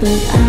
but I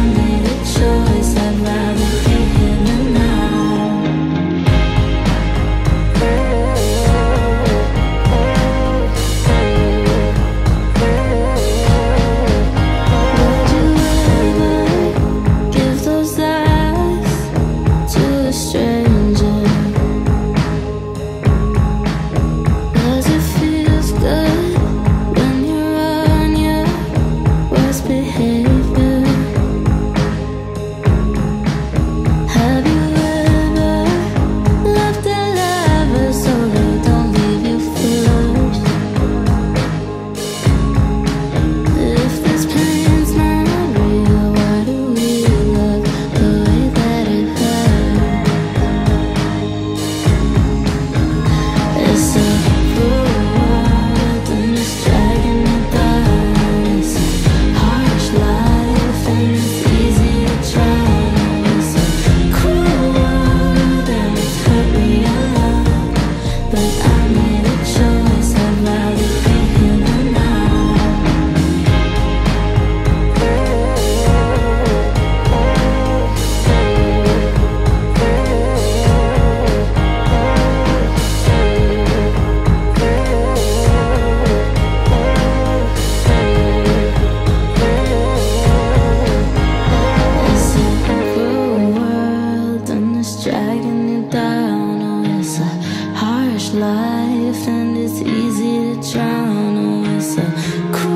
life and it's easy to drown. Oh, it's a